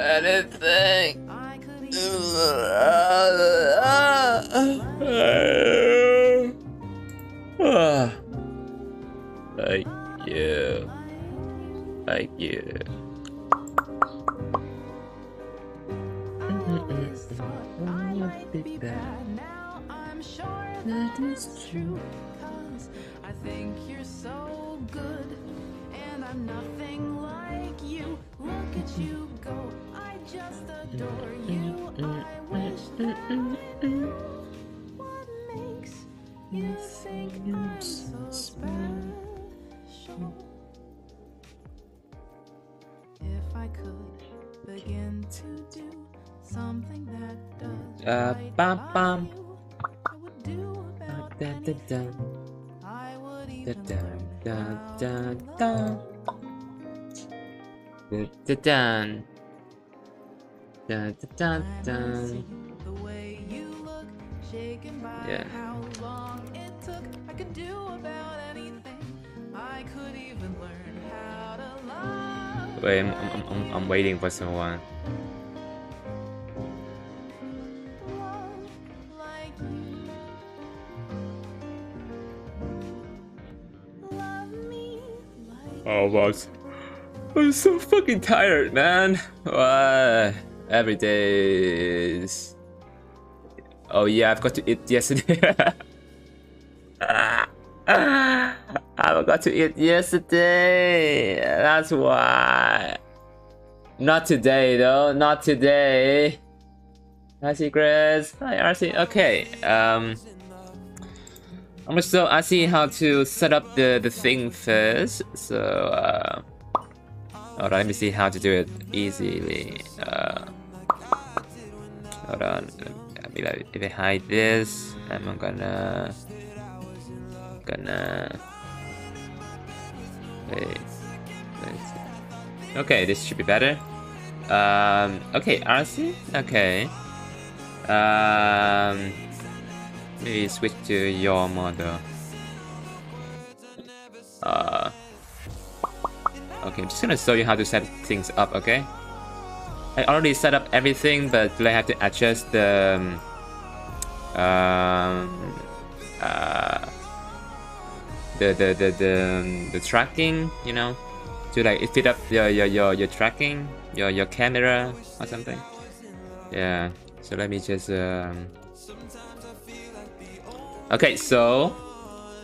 anything. Thank you. Thank you. Now I'm sure that is true. Bum, Da, da, da. Da, da, da, da, da. Da, da. Da, da, look, shaken by Yeah. Wait, I'm, I'm, I'm, I'm waiting for someone. Oh, boss. I'm so fucking tired, man. What? Every day is. Oh yeah, I've got to eat yesterday. I forgot to eat yesterday. That's why. Not today though. Not today. Hi Secrets. Hi RC. Okay. Um. I'm gonna show RC how to set up the the thing first. So. Uh, Hold on, let me see how to do it easily. Uh, hold on. Me like, if I hide this, I'm gonna gonna wait. See. Okay, this should be better. Um, okay, RC. Okay. Um, maybe switch to your model. Uh. Okay, I'm just gonna show you how to set things up, okay? I already set up everything, but do I have to adjust the um, um uh the the the the, the tracking, you know, to like fit up your your your, your tracking, your your camera or something. Yeah. So let me just um. Okay, so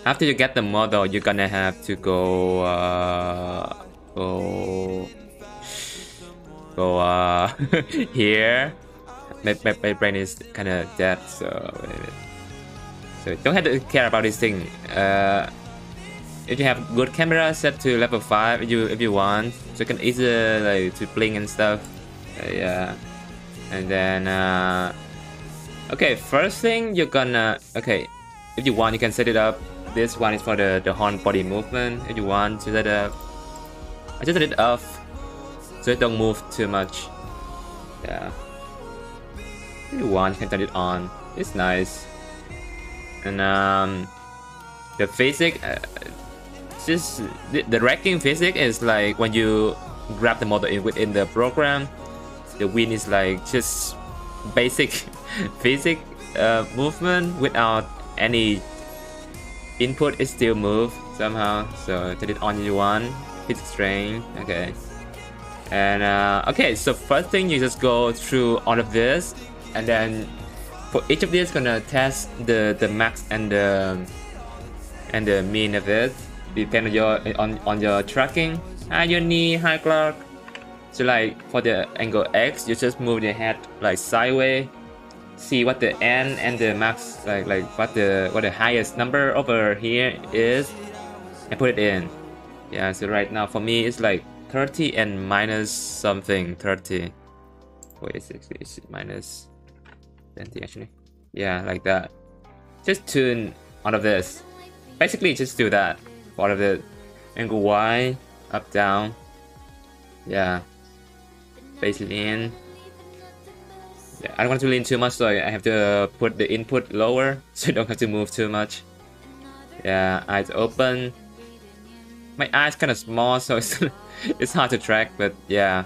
after you get the model, you're gonna have to go uh, go go uh, here. My, my, my brain is kind of dead, so wait a minute. So don't have to care about this thing. Uh, if you have good camera set to level five, if you if you want, so you can easily like to blink and stuff. Uh, yeah, and then uh, okay, first thing you're gonna okay, if you want, you can set it up. This one is for the the horn body movement. If you want to set up, I just set it off so it don't move too much. Yeah. If you want, you can turn it on. It's nice. And um, the physic, uh, just the, the racking physic is like when you grab the model in within the program, the wind is like just basic physic uh, movement without any input. is still move somehow. So turn it on you want. Strain. Okay. And uh, okay, so first thing you just go through all of this, and then for each of these, gonna test the the max and the and the mean of it. Depend on your on on your tracking. Hi, your knee. Hi, Clark. So like for the angle X, you just move your head like sideways. See what the n and the max like like what the what the highest number over here is, and put it in. Yeah. So right now for me it's like 30 and minus something 30 wait 60 is it minus 20 actually. Yeah like that. Just tune all of this. Basically just do that. All of it. Angle y up down. Yeah. Lean yeah i don't want to lean too much so i have to put the input lower so i don't have to move too much yeah eyes open my eyes kind of small so it's it's hard to track but yeah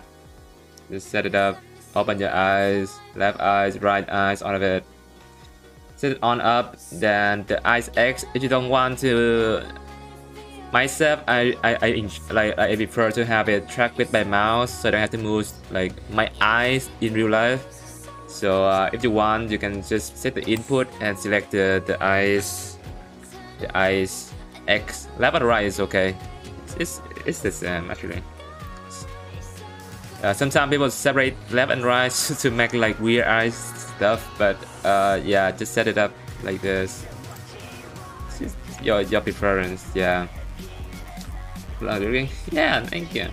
Just set it up. Open your eyes, left eyes, right eyes, all of it. Set it on up. Then the eyes X. If you don't want to, myself, I I, I like I prefer to have it tracked with my mouse, so I don't have to move like my eyes in real life. So uh, if you want, you can just set the input and select the the eyes, the eyes X. Left and right is okay. It's it's the same actually. Uh, sometimes people separate left and right to make like weird eyes stuff, but uh, yeah, just set it up like this. It's your your preference, yeah. Yeah, thank you.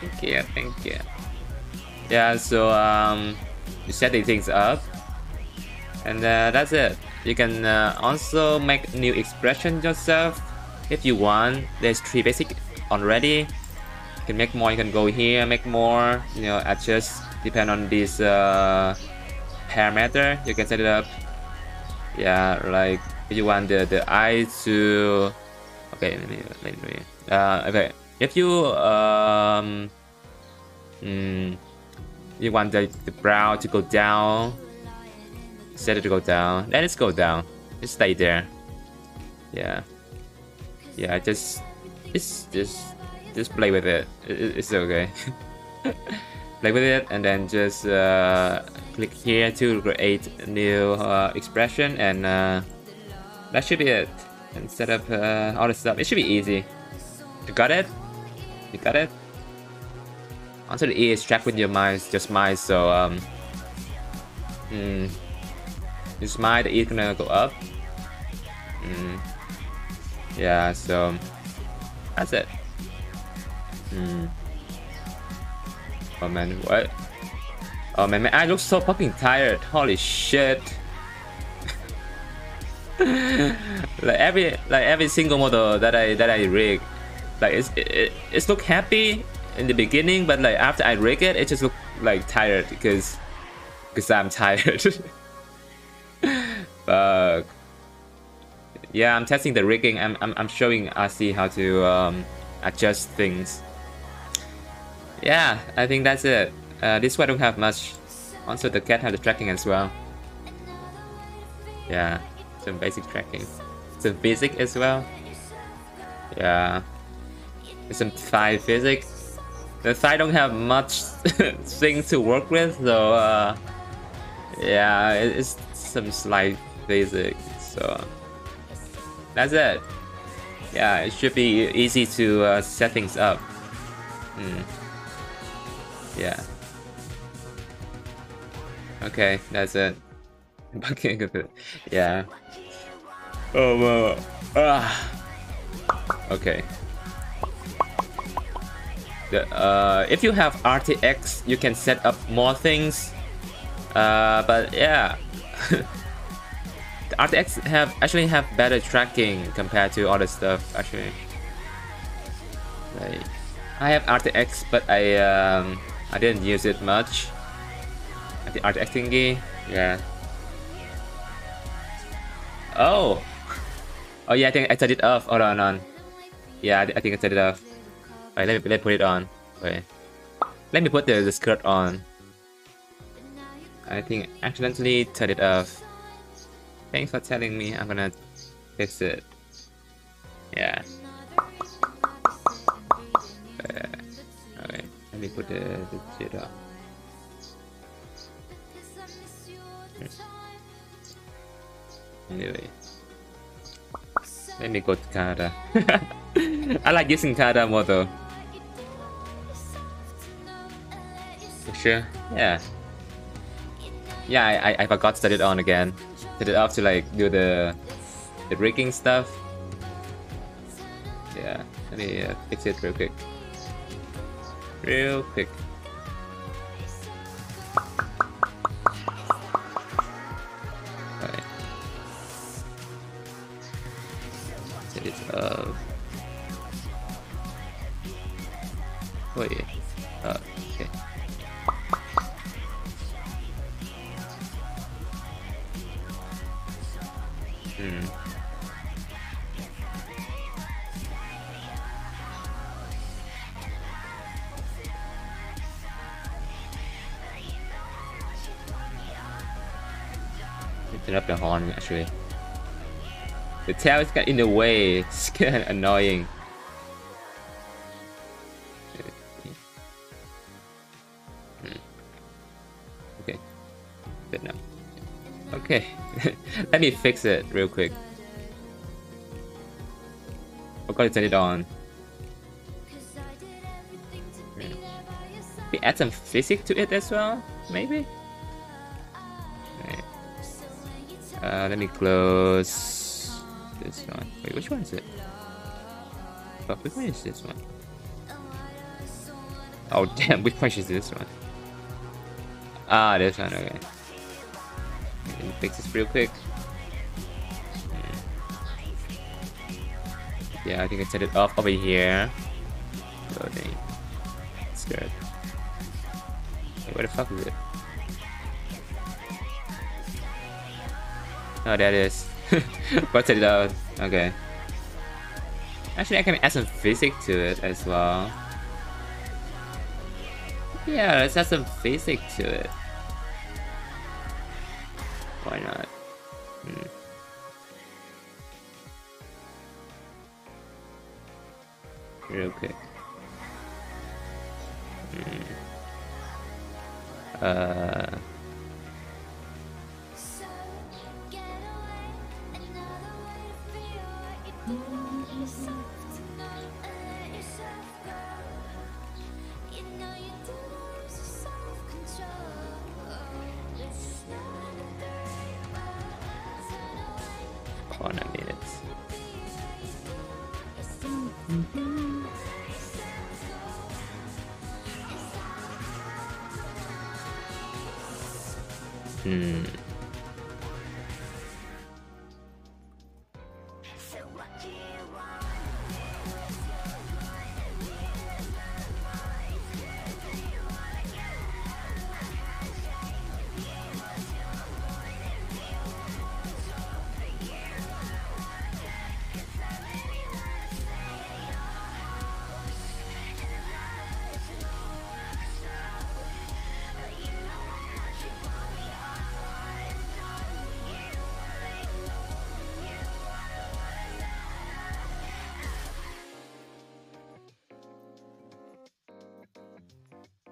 Thank you, thank you. Yeah, so um, you set the things up, and uh, that's it. You can uh, also make new expression yourself if you want. There's three basic already You can make more you can go here make more you know adjust depend on this uh, parameter you can set it up yeah like if you want the the eye to okay let me let me uh, okay if you um mm, you want the, the brow to go down set it to go down let it go down just stay there yeah yeah just it's just just play with it. It's okay. play with it and then just uh, click here to create a new uh, expression and uh, that should be it. And set up uh, all the stuff. It should be easy. You got it? You got it? Also the E is tracked with your mice, just mice, so um hmm. You smile, the E is gonna go up. Mm. Yeah, so that's it. Mm. Oh man, what? Oh man, my eye looks so fucking tired. Holy shit. like every like every single model that I that I rig, like it's it, it, it's look happy in the beginning, but like after I rig it, it just look like tired because because I'm tired. Fuck. Yeah, I'm testing the rigging. I'm I'm, I'm showing RC how to um, adjust things. Yeah, I think that's it. Uh, this one don't have much. Also, the cat has the tracking as well. Yeah, some basic tracking. Some physics as well. Yeah, some thigh physics. The thigh don't have much things to work with, so uh, yeah, it's some slight physics. So that's it. Yeah, it should be easy to uh, set things up. Hmm. Yeah. Okay, that's it. Bucking of it. Yeah. Oh, well. Ah. Okay. Uh, if you have RTX, you can set up more things. Uh, but yeah. RTX have actually have better tracking compared to other stuff actually. Like, I have RTX, but I um, I didn't use it much. The RTX thingy, yeah. Oh! Oh yeah, I think I set it off. Hold on, on. Yeah, I, think I set it off. Wait, let me, let me put it on. Okay. Let me put the, the skirt on. I think I accidentally turned it off. Thanks for telling me. I'm gonna fix it. Yeah. Uh, let me put the, the shit up. Anyway. Let me go to Canada. I like using Canada model. Sure? Yeah. Yeah, I, I, I forgot to set it on again. Set it off to like do the the rigging stuff. Yeah, let me uh, fix it real quick real quick. Mm. Lifting up the horn actually. The tail is in the way, it's kind of annoying. Hmm. Okay. Good now. Okay. let me fix it real quick. I'm gonna turn it on. We add some physics to it as well, maybe? Uh, let me close this one. Wait, which one is it? Oh, which one is this one? Oh damn, which one is this one? Ah, this one, okay. Fix this real quick. Yeah, I think I set it off over here. Loading. It's good. Where the fuck is it? Oh, that is. but set it out. Okay. Actually, I can add some physics to it as well. Yeah, let's add some physics to it. Why not? Hmm. Real quick. Hmm. Uh.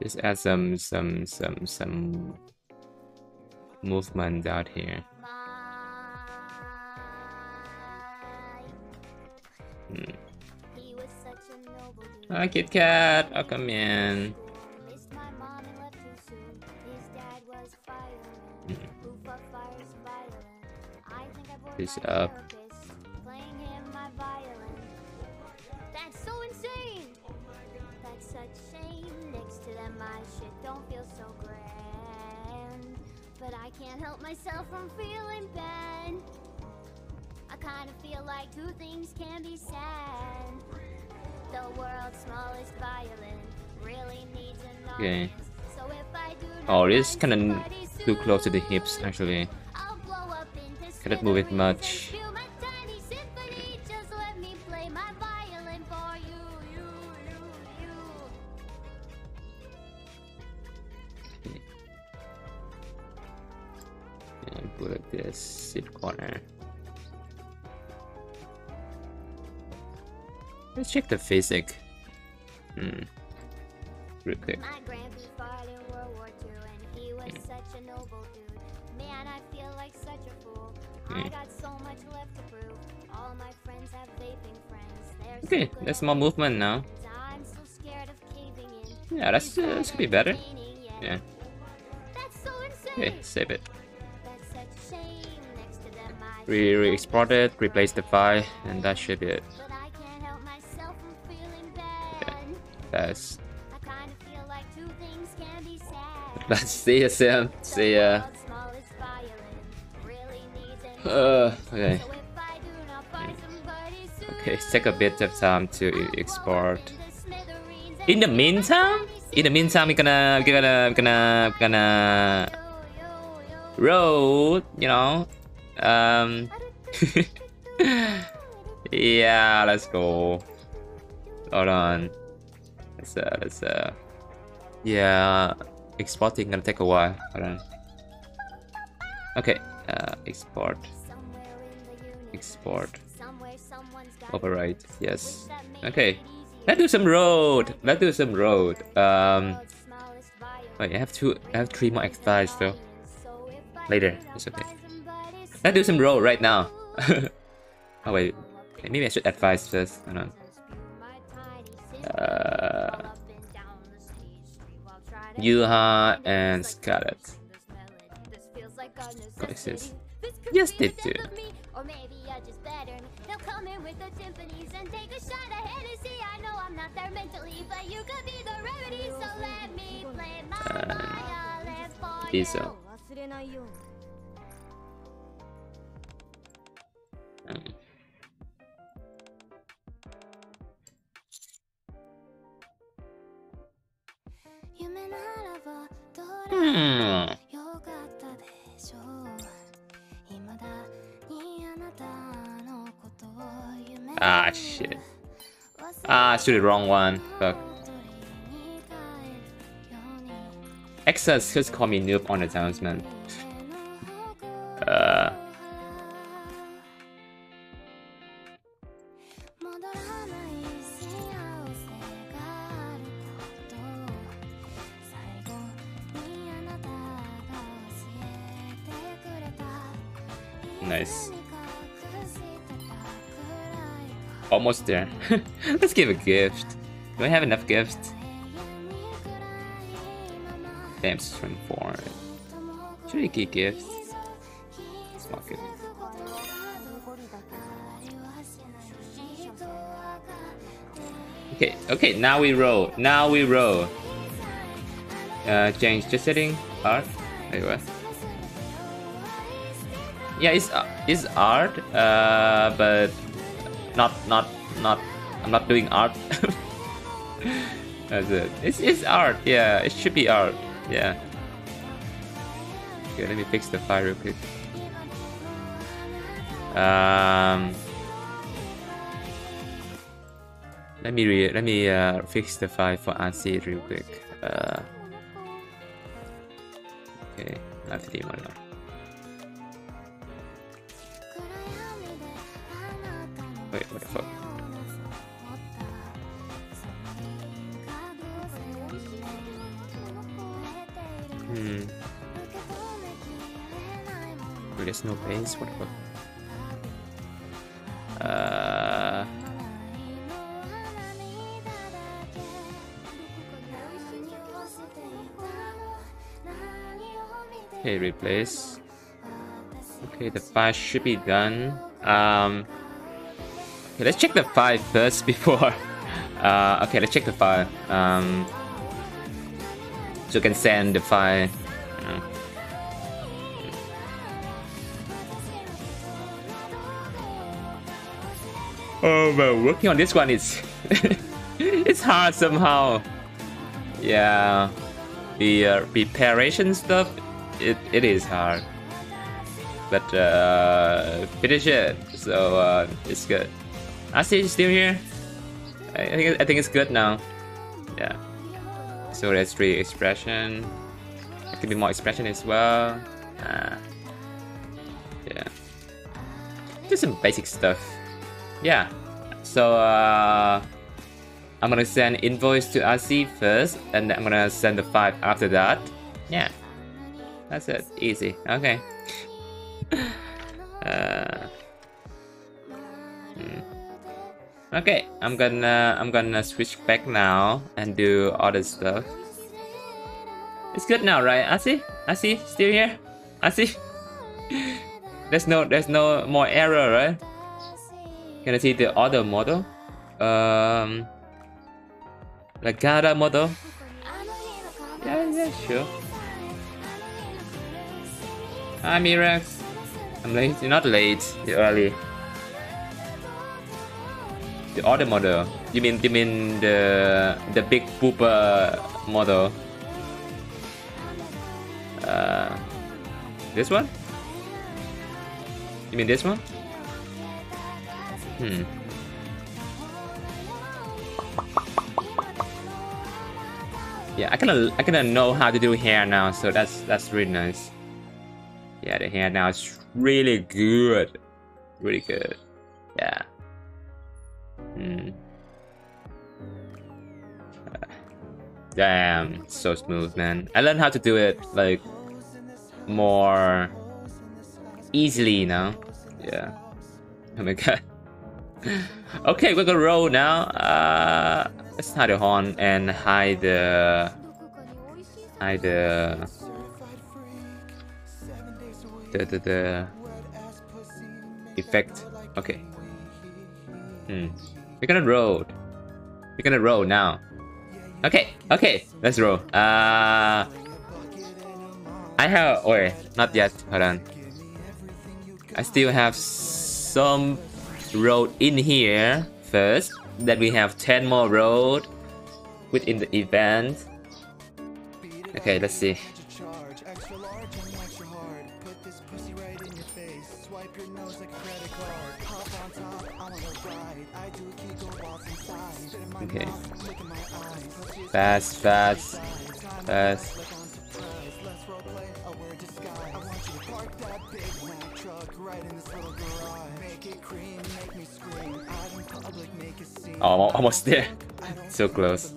Just add some some some some movement out here. Hmm. Hi Kit Kat, oh come in. Fish up. Is kind of too close to the hips actually. Cannot move it much. put this corner. Let's check the physic. Hmm. Real quick. So Okay, that's more movement now. I'm so scared of caving in. Yeah, that's uh, that's could be better. Yeah. That's so insane. Okay, save it. That's such a shame. Next to them, I Re re export it, replace the file, and that should be it. But I can't help myself from feeling bad. That's I kind of feel like two things can be said. let's see ya Sam. See ya. Soon, Okay, it's take a bit of time to I'll blow up export. In the meantime, in the meantime, we're gonna we're gonna gonna gonna yo, gonna road, you know. Um Yeah, let's go. Hold on. Let's uh let's uh Yeah exporting gonna take a while. Hold on. Okay, uh, export, export, override. Yes. Okay, let's do some road. Let's do some road. Um, wait, I have two. I have three more exercise though. Later, it's okay. Let's do some road right now. oh wait, okay, maybe I should advise first. Hold on. Uh, Yuha and Scarlet. Coexist. Yes, they do. Or maybe I just better me. They'll come in with the timpanis and take a shot of Hennessy. I know I'm not there mentally, but you could be the remedy. So let me play my violin for you. Um. Hmm. Ah, shit. Ah, I the wrong one. Fuck. Exas just call me noob on the announcement. Almost there. Let's give a gift. Do I have enough gifts? Damn, it's 24. Should we give gifts? Small gift. Okay, okay, now we roll. Now we roll. Uh, change the setting. Art. Wait, what? Yeah, it's uh, it's art. Uh, but not not not I'm not doing art. That's it. It's, it's art. Yeah, it should be art. Yeah. Okay, let me fix the fire real quick. Um, let me re let me uh, fix the file for Ansi real quick. Uh, okay, 91. There's no base. What the fuck? Uh. Okay, replace. Okay, the file should be done. Um, okay, let's check the file first before. Uh, okay, let's check the file. Um, so you can send the file. Oh, well, working on this one is it's hard somehow. Yeah, the uh, preparation stuff, it, it is hard. But uh, finish it, so uh, it's good. I see you still here. I think I think it's good now. Yeah. So there's three expression. There can be more expression as well. Uh, yeah. Just some basic stuff. Yeah. So uh, I'm gonna send invoice to RC first, and I'm gonna send the five after that. Yeah. That's it. Easy. Okay. uh, hmm. Okay, I'm gonna I'm gonna switch back now and do other stuff. It's good now, right? Asi? Asi, still here? Asi? there's no there's no more error, right? Can I see the other model? Um, Lagada model. Yeah, yeah, sure. Hi, Mirax. I'm late. You're not late. You're early. The other model. You mean you mean the the big pooper model? Uh, this one? You mean this one? Hmm. Yeah, I kinda I kinda know how to do hair now, so that's that's really nice. Yeah, the hair now is really good. Really good. Yeah. Hmm. Damn, so smooth, man. I learned how to do it like more easily now. Yeah. Oh my god. Okay, we're gonna roll now. Uh, let's hide the horn and hide the hide the the the, the effect. Okay. Hmm. We're gonna roll. We're gonna roll now. Okay, okay, let's roll. Uh, I have, wait, not yet, hold on. I still have some road in here first. Then we have 10 more road within the event. Okay, let's see. Okay. Fast, fast, fast. Oh, almost there. so close.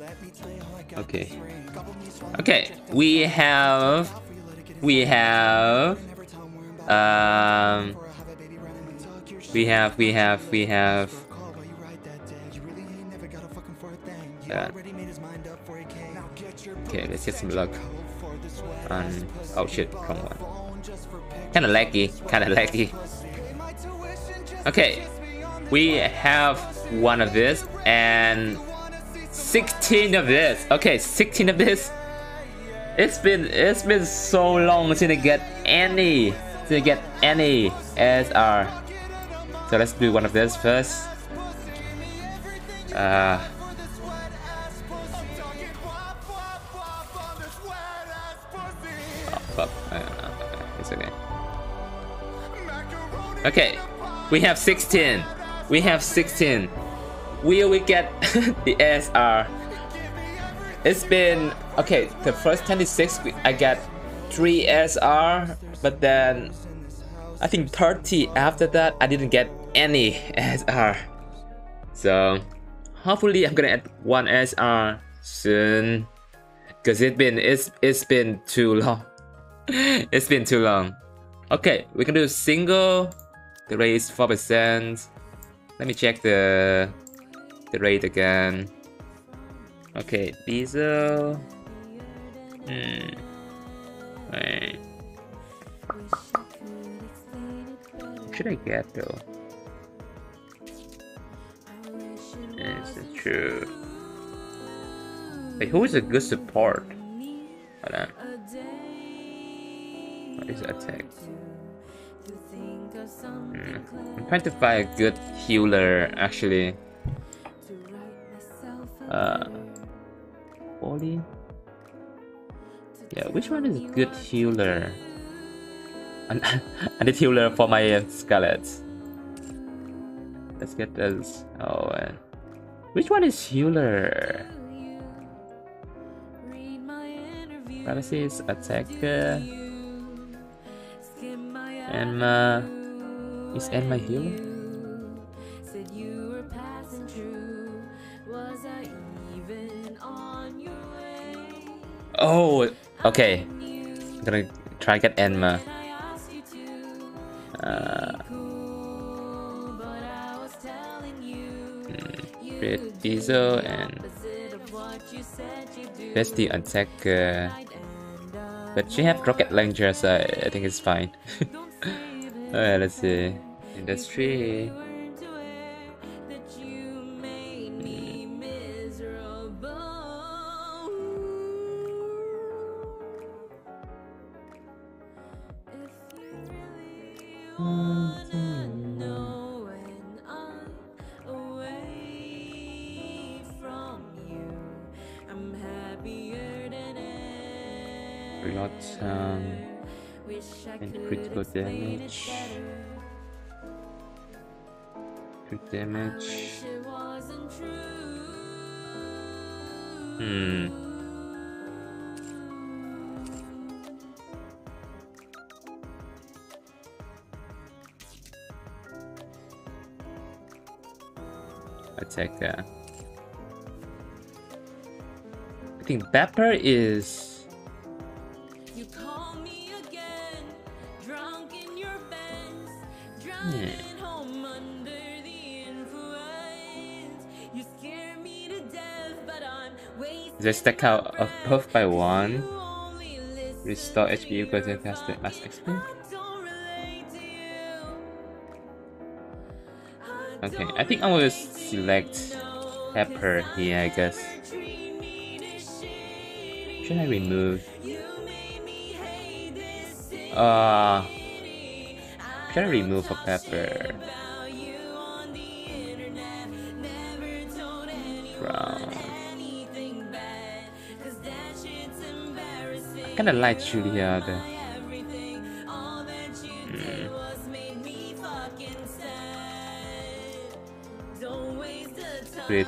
Okay. Okay, we have we have um we have we have we have uh, okay let's get some luck on oh shit wrong one kinda laggy kinda laggy okay we have one of this and 16 of this. Okay 16 of this. It's been it's been so long since I get any since I get any SR so let's do one of this first. Uh oh, fuck. Uh, it's okay. Okay we have 16 we have 16 will we get the SR it's been okay the first 26 I got 3 SR but then I think 30 after that I didn't get any SR so hopefully I'm gonna add one SR soon because it's been it's it's been too long. It's been too long. Okay we can do single. The rate is 4% let me check the the rate again Okay, diesel. Hmm. Wait. What should I get though? Is it true? Wait, who is a good support? Hold on. What is attack? Hmm. I'm trying to find a good healer actually. Uh, Body. Yeah, which one is a good healer? I need healer for my uh, skeletons. Let's get this. Oh, uh, which one is healer? Paralysis, attacker. Enma. Is Enma healer? Oh, okay. I'm gonna try get Enma. Uh, hmm, Diesel and that's the attacker. But she have rocket launcher, so I think it's fine. Alright, let's see. Industry. I take that. I think pepper is You call me again, drunk in your Hmm. driving home under the influence. You scare me to death, but I'm just stack out of both by one. You only listen Restore HP equals to the XP. Okay, I think I will select pepper here, I guess. Should I remove? Uh, should I remove a pepper? Brown. embarrassing. Kinda like Julia there. The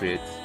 time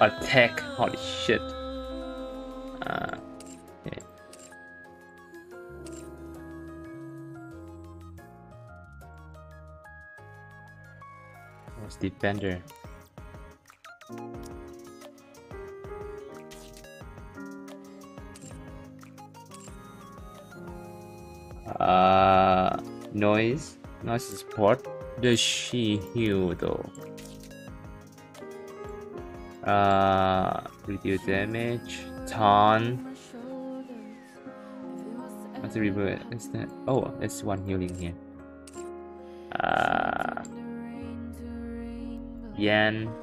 Attack! Holy shit! Uh. What's defender? Uh, noise, noise support. Does she heal though? Uh, reduce damage. Taunt. What's the reboot? Is that? Oh, it's one healing here. Uh, turn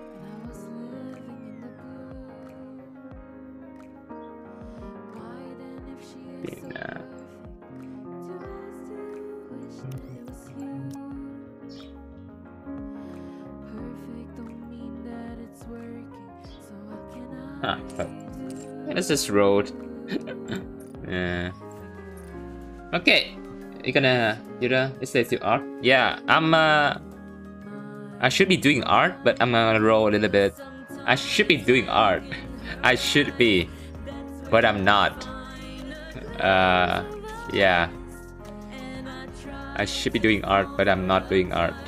Let's just road. yeah. Okay. You gonna you know it says you art? Yeah, I'm uh I should be doing art, but I'm gonna roll a little bit. I should be doing art. I should be, but I'm not. Uh, yeah. I should be doing art, but I'm not doing art.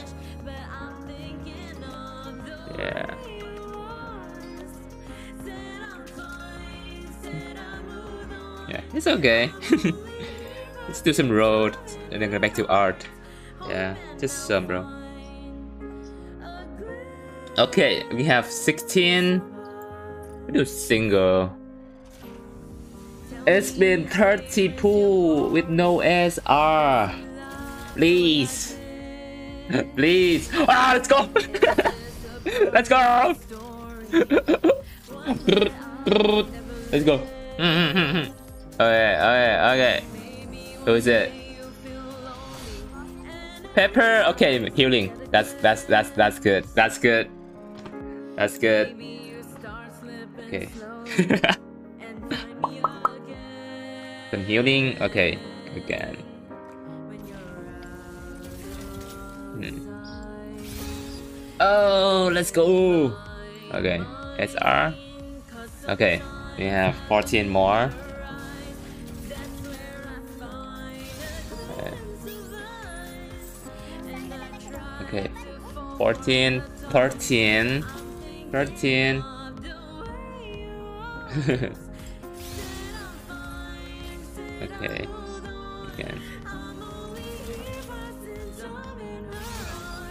It's okay. Let's do some road and then go back to art. Yeah, just some, bro. Okay, we have 16. We do single. It's been 30 pool with no SR. Please. Please. Ah, let's go. let's go. let's go. Mm, mm, mm, okay, okay, okay. Who is it? Pepper. Okay, healing. That's that's that's that's good. That's good. That's good. Okay. Some healing. Okay, again. Hmm. Oh, let's go. Okay, SR. Okay, we have 14 more. Okay. Okay. 14, 13, 13. okay. Again.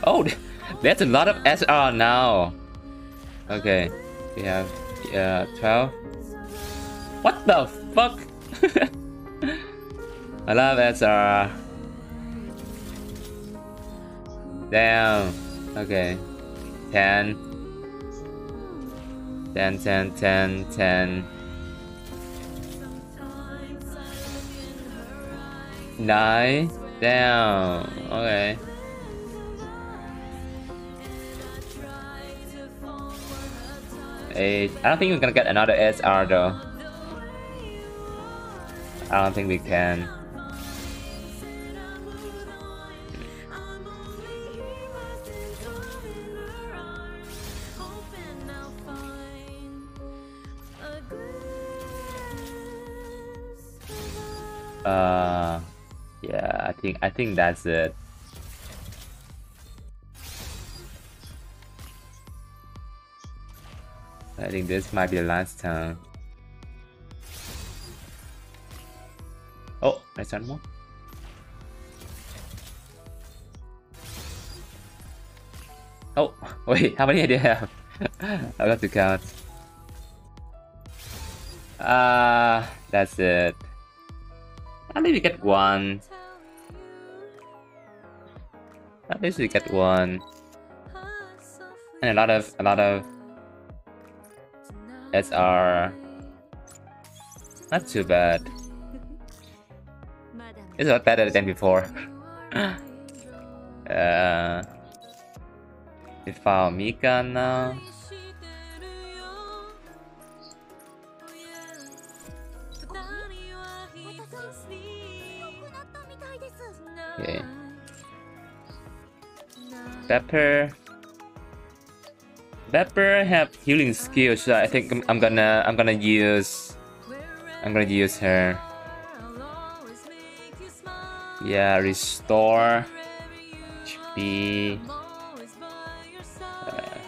Oh, that's a lot of SR now. Okay. We have uh, 12. What the fuck? I love SR. Damn. Okay. 10 10 10 10 10 9 down okay Eight. I don't think we're gonna get another SR though. I don't think we can. Uh, yeah, I think I think that's it. I think this might be the last time. Oh, nice more. Oh, wait, how many do you have? I got to count. Ah, uh, that's it. At least we get one. At least we get one. And a lot of, a lot of SR. Not too bad. It's a lot better than before. uh, we found Mika now. Okay. Pepper. Pepper have healing skills, so I think I'm, I'm gonna I'm gonna use I'm gonna use her. Yeah, restore HP uh,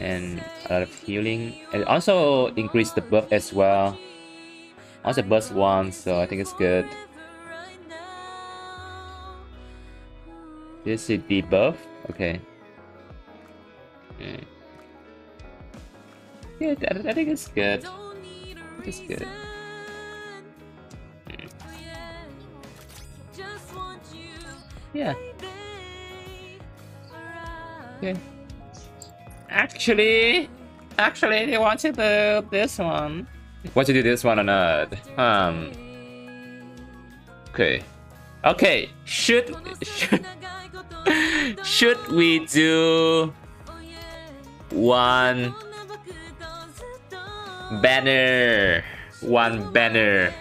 and a lot of healing, and also increase the buff as well. Also burst one, so I think it's good. This is debuff. Okay. Okay. Yeah, I, I think it's good. It's good. Yeah. Okay. Actually, actually, they want to do this one. Want to do this one or not? Um. Okay. Okay. Should should should we do one banner? One banner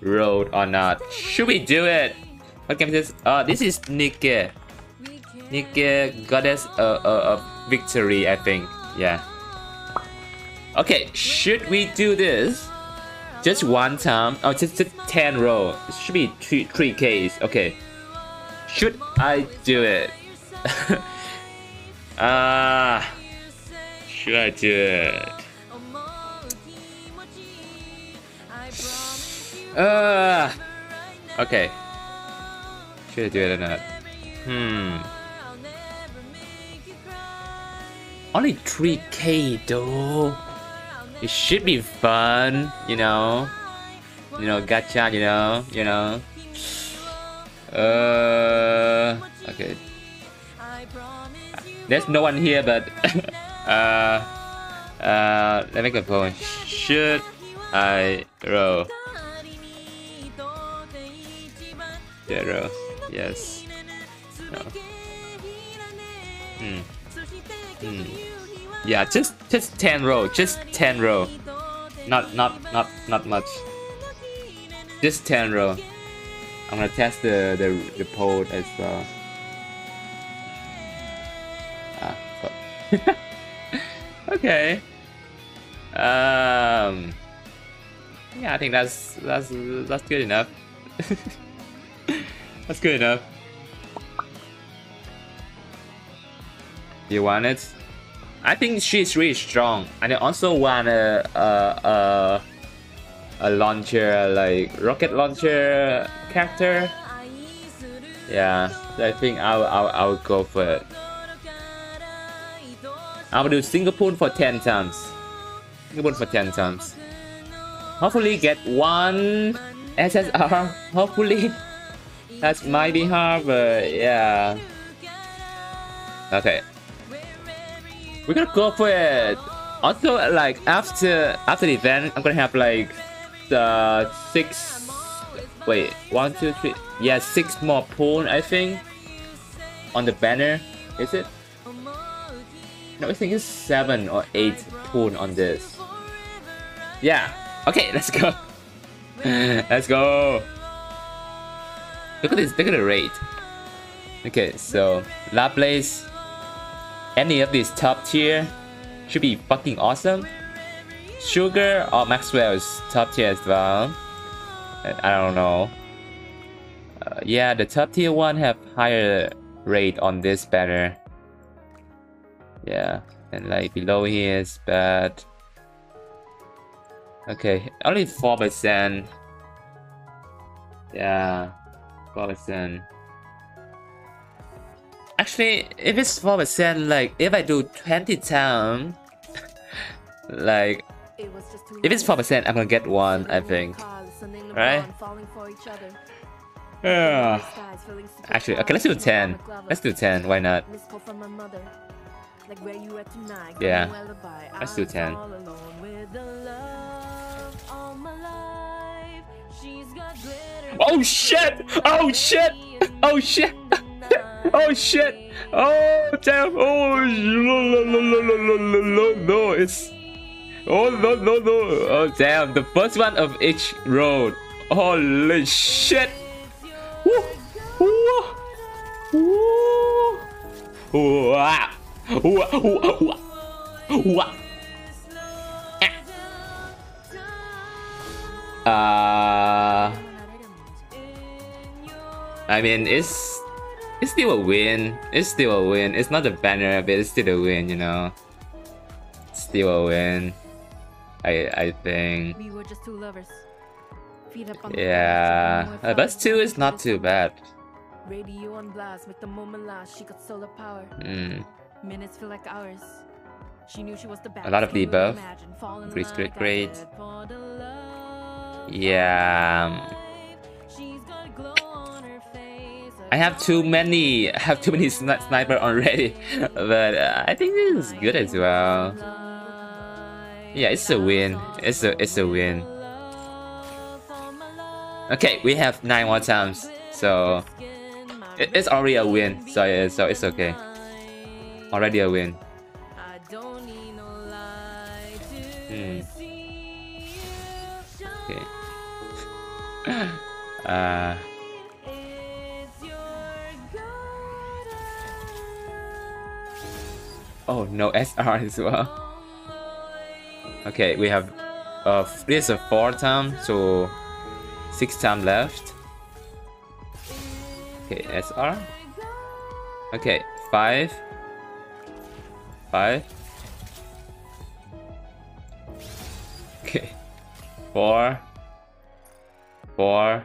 road or not? Should we do it? What game is this uh this is Nikke Nikke goddess uh, uh, victory I think. Yeah. Okay should we do this? Just one time. Oh just, just 10 row. It should be three three Ks. Okay. Should I do it ah should I do it? Uh, okay. Should I do it or not? Hmm. Only 3k though. It should be fun, you know. You know, gacha, you know, you know. Uh, okay. There's no one here, but uh, uh, let me compose. Should I roll? Zero. Yes. Hmm. Hmm. Yeah, just just ten row. Just ten row. Not not not not much. Just ten row. I'm gonna test the the the pole as well. okay. Um. Yeah, I think that's that's that's good enough. that's good enough. You want it? I think she's really strong, and I also want a a a, a launcher like rocket launcher character. Yeah, I think I'll I'll I'll go for it. I'll do Singapore for 10 times. Singapore for 10 times. Hopefully get one SSR. Hopefully. That might be hard, but uh, yeah. Okay. We're gonna go for it. Also, like after after the event, I'm gonna have like the six. Wait, one, two, three. Yeah, six more pool. I think on the banner. Is it? I think it's seven or eight pool on this. Yeah. Okay, let's go. let's go. Look at this. Look at the rate. Okay, so Laplace, any of these top tier should be fucking awesome. Sugar or Maxwell's top tier as well. I don't know. Uh, yeah, the top tier one have higher rate on this banner. Yeah, and like below here is bad. Okay, only 4%. Yeah, 4%. Actually, if it's 4%, like, if I do 20 times, like, if it's 4%, I'm gonna get one, I think. Right? Yeah. Actually, okay, let's do 10. Let's do 10, why not? like where you at tonight. Yeah, I still ten. Oh shit! Oh shit! Oh shit! Oh shit! Oh damn! Oh no no no no no no no! It's oh no no no! Oh damn! The first one of each road. Holy shit! Woo! Woo! Woo! Wow! Wow! Uh, I mean, it's it's still a win. It's still a win. It's not a banner, but it's still a win. You know, it's still a win. I I think. We were just two lovers. Feet up on Yeah, uh, but two is not too bad. Radio on blast, make the moment last. She got solar power. Mm. Minutes feel like hours. She knew she was the best. A lot of Can you debuff. imagine falling Great, great, great. said, for the love Yeah. um, She's got a glow on her face. I have too many. I have too many sni- sniper already, but uh, I think this is good as well. Yeah, it's a win. It's a it's a win. Okay, we have nine more times, so it, it's already a win. So yeah, so it's okay. Already a win. I don't need no light to Hmm. see you Okay. Uh, It's your oh no, SR as well. Okay, we have uh this is a four time, so six time left. Okay, SR. Okay, five. Five. Okay. Four. Four.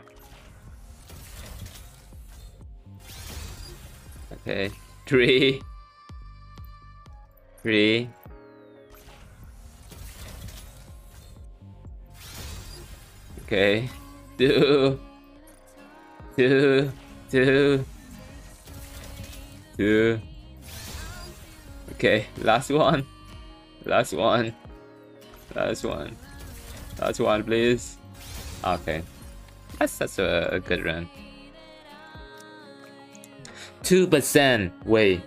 Okay. Three. Three. Okay. Two. Two. Two. Two. Okay, last one. Last one. Last one. Last one, please. Okay. That's that's a, a good run. Two percent. Wait.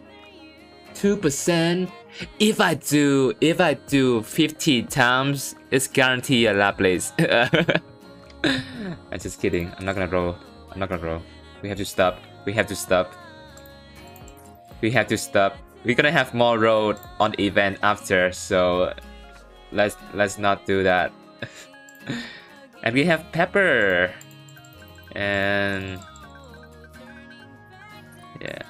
Two percent. If I do, if I do fifty times, it's guaranteed a Laplace. I'm just kidding. I'm not gonna roll. I'm not gonna roll. We have to stop. We have to stop. We have to stop. We're gonna have more road on the event after, so let's let's not do that. and we have pepper. And yeah.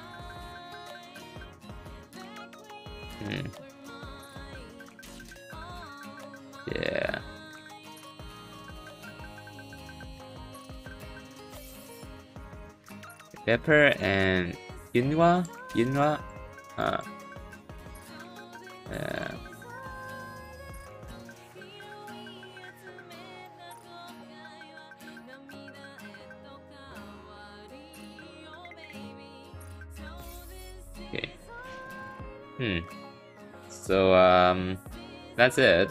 Hmm. Yeah. Pepper and Yinhua, Yinhua, uh, okay. Hmm. So um, that's it.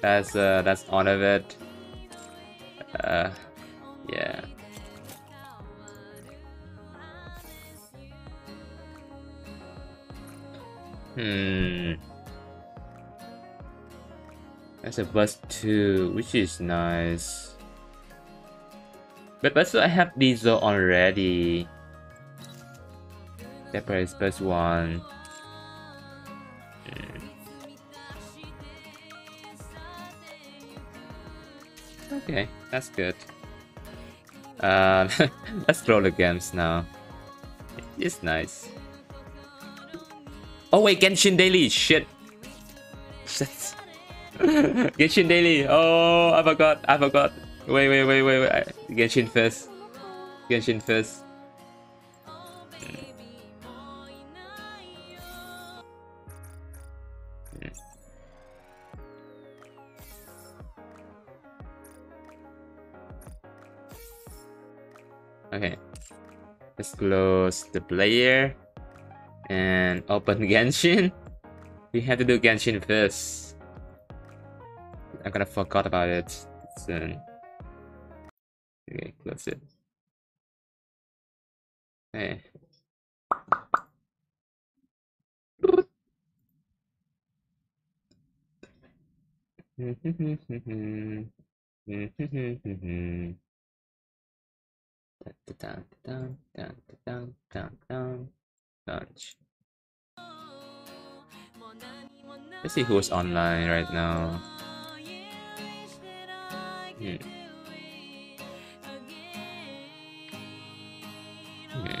That's uh, that's all of it. Uh, yeah. Hmm. That's a bus too, which is nice. But bus I have diesel already. That That is bus one. Hmm. Okay, that's good. Um, let's roll the games now. It's nice. Oh wait, Genshin Daily, shit. Genshin Daily. Oh, I forgot. I forgot. Wait, wait, wait, wait, wait. Genshin first. Genshin first. Okay. Let's close the player and open Genshin. We have to do Genshin first. I'm gonna forgot about it soon. Okay, close it. Dun, Let's see who's online right now. Hmm. Hmm.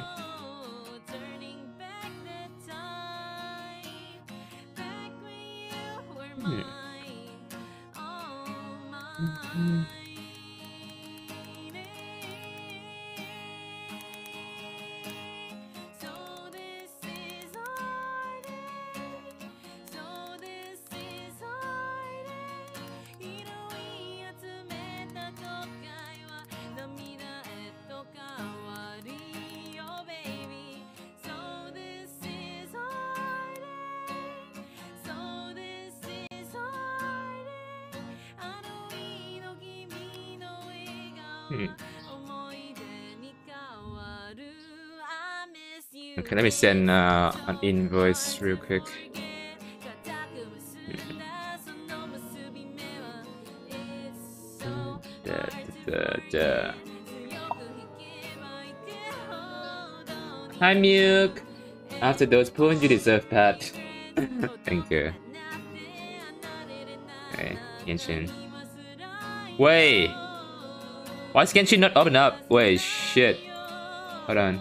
Hmm. Mhm. Hmm. Okay, let me send uh, an invoice real quick. Da, da, da. Hi, Milk. After those points, you deserve that. Thank you. Okay, Genshin. Wait. Why is Genshin not open up? Wait, shit. Hold on.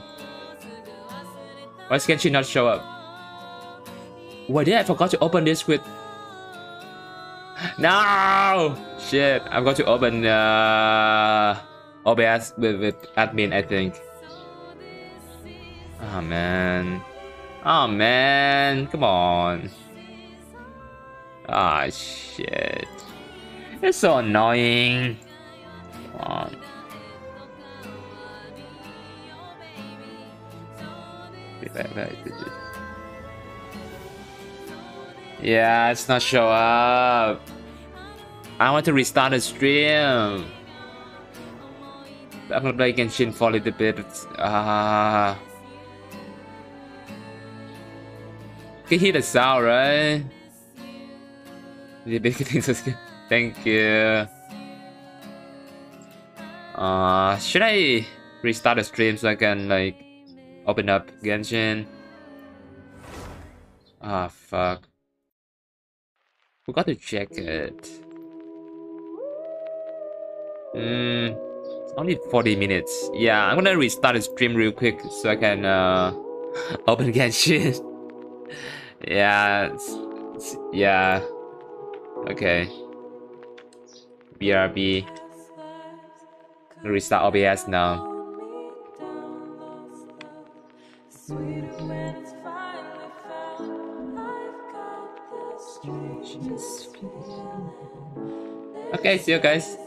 Why is Genshin not show up? Why did I forgot to open this with? No! Shit, I'm going to open uh, OBS with, with admin, I think. Oh man. Oh man, come on. Ah shit. It's so annoying. On. Yeah, it's not show up. I want to restart the stream. I'm gonna play Genshin for a little bit. Ah. can hear the sound, right? The big things is good. Thank you. Uh, should I restart the stream so I can like open up Genshin? Ah, fuck. Forgot to check it. Hmm, only 40 minutes. Yeah, I'm gonna restart the stream real quick so I can uh open Genshin. yeah, it's- it's- yeah. Okay. BRB. Restart OBS now. Okay, see you guys.